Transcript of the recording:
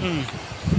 Mm.